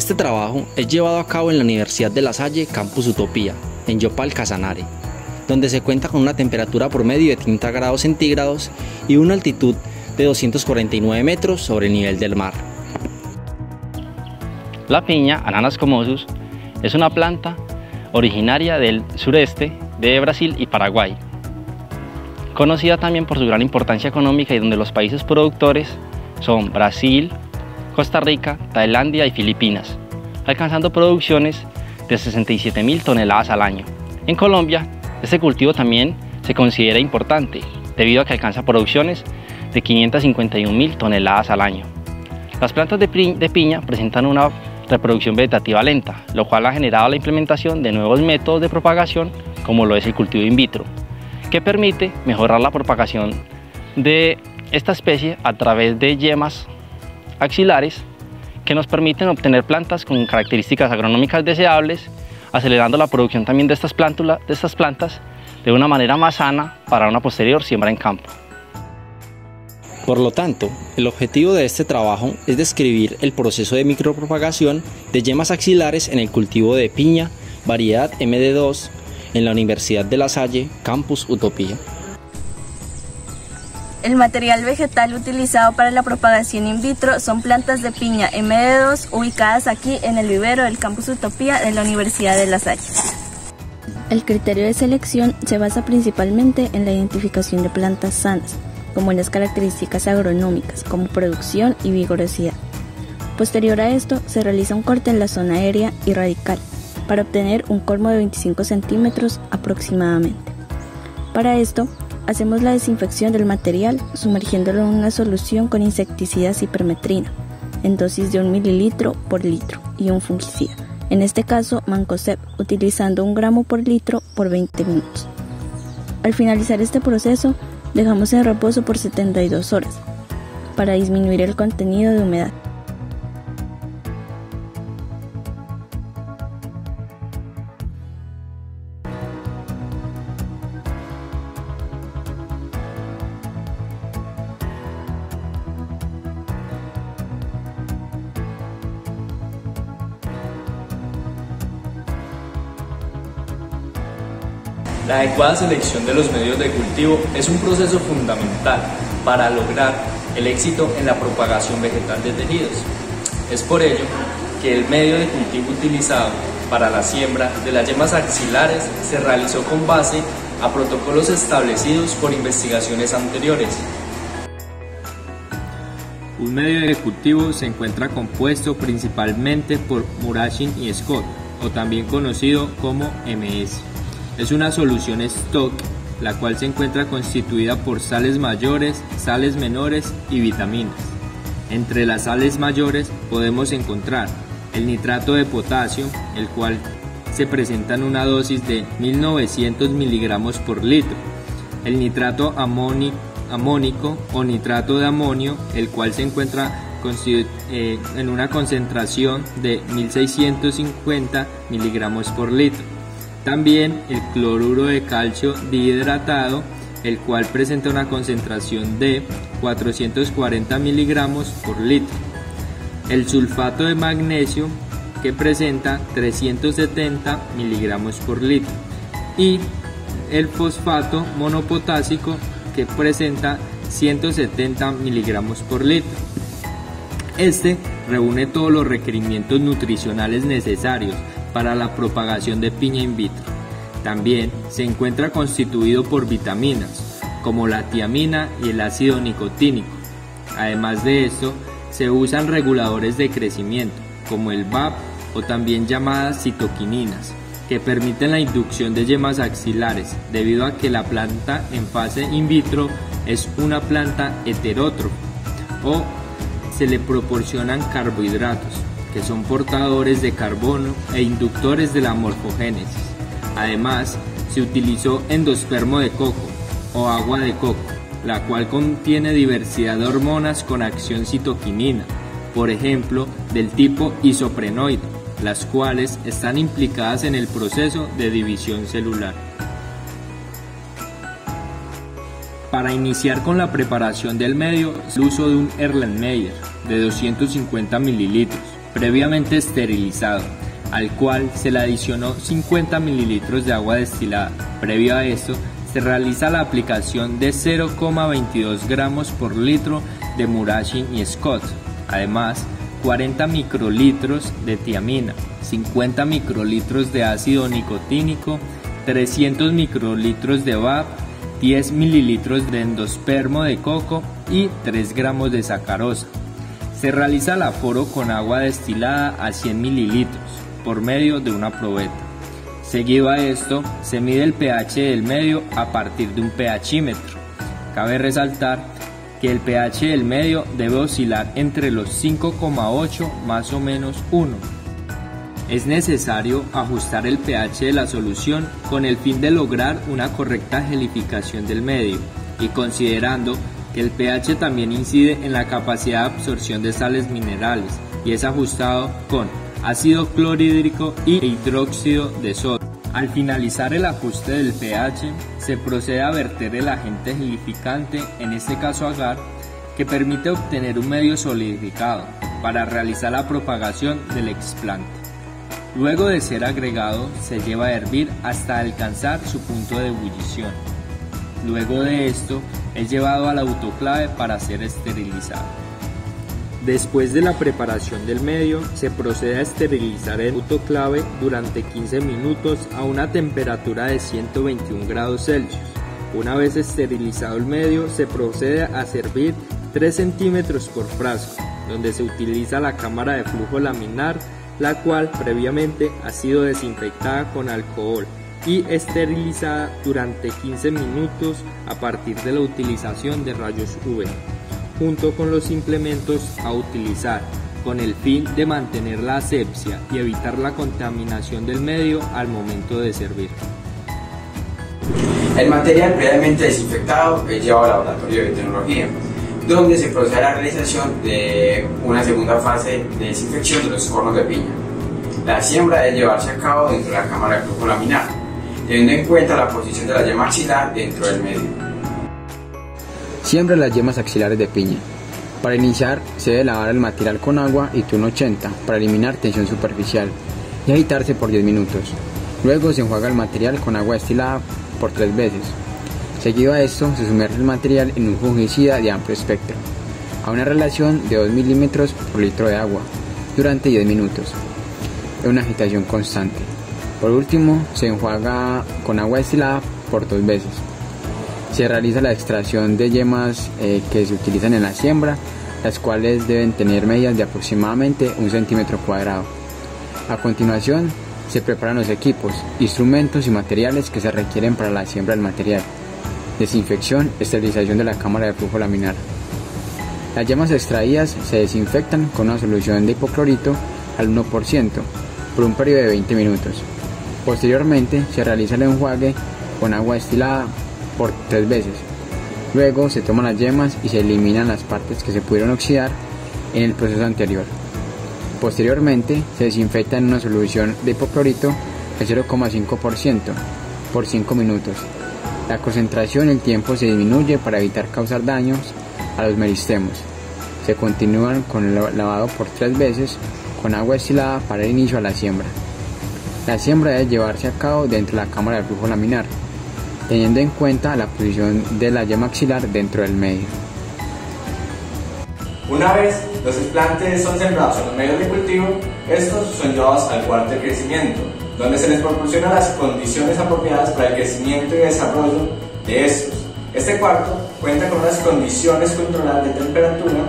Este trabajo es llevado a cabo en la Universidad de La Salle, Campus Utopía, en Yopal, Casanare, donde se cuenta con una temperatura promedio de 30 grados centígrados y una altitud de 249 metros sobre el nivel del mar. La piña, Ananas comosus, es una planta originaria del sureste de Brasil y Paraguay, conocida también por su gran importancia económica y donde los países productores son Brasil, Costa Rica, Tailandia y Filipinas, alcanzando producciones de 67 mil toneladas al año. En Colombia, este cultivo también se considera importante, debido a que alcanza producciones de 551 mil toneladas al año. Las plantas de, piña presentan una reproducción vegetativa lenta, lo cual ha generado la implementación de nuevos métodos de propagación, como lo es el cultivo in vitro, que permite mejorar la propagación de esta especie a través de yemas axilares que nos permiten obtener plantas con características agronómicas deseables, acelerando la producción también de estas, de estas plantas de una manera más sana para una posterior siembra en campo. Por lo tanto, el objetivo de este trabajo es describir el proceso de micropropagación de yemas axilares en el cultivo de piña, variedad MD2, en la Universidad de La Salle, Campus Utopía. El material vegetal utilizado para la propagación in vitro son plantas de piña MD2 ubicadas aquí en el vivero del Campus Utopía de la Universidad de La Salle. El criterio de selección se basa principalmente en la identificación de plantas sanas, como en las características agronómicas, como producción y vigorosidad. Posterior a esto, se realiza un corte en la zona aérea y radical, para obtener un colmo de 25 centímetros aproximadamente. Para esto, Hacemos la desinfección del material sumergiéndolo en una solución con insecticida cipermetrina en dosis de un mililitro por litro y un fungicida, en este caso Mancozeb, utilizando un gramo por litro por 20 minutos. Al finalizar este proceso, dejamos en reposo por 72 horas para disminuir el contenido de humedad. La adecuada selección de los medios de cultivo es un proceso fundamental para lograr el éxito en la propagación vegetal de tejidos. Es por ello que el medio de cultivo utilizado para la siembra de las yemas axilares se realizó con base a protocolos establecidos por investigaciones anteriores. Un medio de cultivo se encuentra compuesto principalmente por Murashin y Scott, o también conocido como MS. Es una solución stock, la cual se encuentra constituida por sales mayores, sales menores y vitaminas. Entre las sales mayores podemos encontrar el nitrato de potasio, el cual se presenta en una dosis de 1900 miligramos por litro, el nitrato amónico o nitrato de amonio, el cual se encuentra eh, en una concentración de 1650 miligramos por litro también el cloruro de calcio dihidratado, el cual presenta una concentración de 440 miligramos por litro. El sulfato de magnesio, que presenta 370 miligramos por litro. Y el fosfato monopotásico, que presenta 170 miligramos por litro. Este reúne todos los requerimientos nutricionales necesarios para la propagación de piña in vitro. También se encuentra constituido por vitaminas, como la tiamina y el ácido nicotínico. Además de esto, se usan reguladores de crecimiento, como el VAP o también llamadas citoquininas, que permiten la inducción de yemas axilares, debido a que la planta en fase in vitro es una planta heterótrofa o se le proporcionan carbohidratos, que son portadores de carbono e inductores de la morfogénesis. Además, se utilizó endospermo de coco o agua de coco, la cual contiene diversidad de hormonas con acción citoquinina, por ejemplo, del tipo isoprenoide, las cuales están implicadas en el proceso de división celular. Para iniciar con la preparación del medio, el uso de un Erlenmeyer de 250 mililitros previamente esterilizado, al cual se le adicionó 50 mililitros de agua destilada. Previo a esto, se realiza la aplicación de 0,22 gramos por litro de Murashin y Scott. Además, 40 microlitros de tiamina, 50 microlitros de ácido nicotínico, 300 microlitros de VAP, 10 mililitros de endospermo de coco y 3 gramos de sacarosa. Se realiza el aforo con agua destilada a 100 mililitros por medio de una probeta. Seguido a esto, se mide el pH del medio a partir de un pHímetro. Cabe resaltar que el pH del medio debe oscilar entre los 5,8 más o menos 1. Es necesario ajustar el pH de la solución con el fin de lograr una correcta gelificación del medio y considerando el pH también incide en la capacidad de absorción de sales minerales y es ajustado con ácido clorhídrico y hidróxido de sodio. Al finalizar el ajuste del pH, se procede a verter el agente gelificante, en este caso agar, que permite obtener un medio solidificado para realizar la propagación del explante. Luego de ser agregado, se lleva a hervir hasta alcanzar su punto de ebullición. Luego de esto, es llevado al autoclave para ser esterilizado. Después de la preparación del medio, se procede a esterilizar el autoclave durante 15 minutos a una temperatura de 121 grados Celsius. Una vez esterilizado el medio, se procede a servir 3 centímetros por frasco, donde se utiliza la cámara de flujo laminar, la cual previamente ha sido desinfectada con alcohol y esterilizada durante 15 minutos a partir de la utilización de rayos UV junto con los implementos a utilizar con el fin de mantener la asepsia y evitar la contaminación del medio al momento de servir. El material previamente desinfectado es llevado al laboratorio de tecnología, donde se procede a la realización de una segunda fase de desinfección de los cornos de piña. La siembra debe llevarse a cabo dentro de la cámara de flujo laminar, teniendo en cuenta la posición de la yema axilar dentro del medio. Siembra las yemas axilares de piña. Para iniciar, se debe lavar el material con agua y tun 80 para eliminar tensión superficial y agitarse por 10 minutos. Luego se enjuaga el material con agua destilada por 3 veces. Seguido a esto, se sumerge el material en un fungicida de amplio espectro, a una relación de 2 milímetros por litro de agua, durante 10 minutos, en una agitación constante. Por último, se enjuaga con agua destilada por 2 veces se realiza la extracción de yemas eh, que se utilizan en la siembra, las cuales deben tener medidas de aproximadamente un centímetro cuadrado. A continuación, se preparan los equipos, instrumentos y materiales que se requieren para la siembra del material. Desinfección, esterilización de la cámara de flujo laminar. Las yemas extraídas se desinfectan con una solución de hipoclorito al 1% por un periodo de 20 minutos. Posteriormente se realiza el enjuague con agua destilada por tres veces. Luego se toman las yemas y se eliminan las partes que se pudieron oxidar en el proceso anterior. Posteriormente se desinfecta en una solución de hipoclorito de 0,5% por 5 minutos. La concentración y el tiempo se disminuye para evitar causar daños a los meristemos. Se continúan con el lavado por tres veces con agua destilada para el inicio a la siembra. La siembra debe llevarse a cabo dentro de la cámara de flujo laminar teniendo en cuenta la posición de la yema axilar dentro del medio. Una vez los implantes son sembrados en los medios de cultivo, estos son llevados al cuarto de crecimiento, donde se les proporciona las condiciones apropiadas para el crecimiento y desarrollo de estos. Este cuarto cuenta con unas condiciones controladas de temperatura,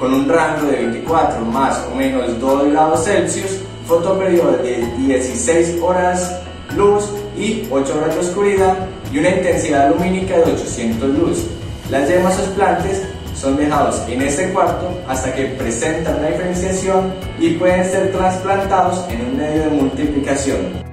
con un rango de 24 más o menos 2 grados Celsius, fotoperiodo de 16 horas luz y 8 horas de oscuridad y una intensidad lumínica de 800 luz. Las yemas o esplantes son dejados en este cuarto hasta que presentan una diferenciación y pueden ser trasplantados en un medio de multiplicación.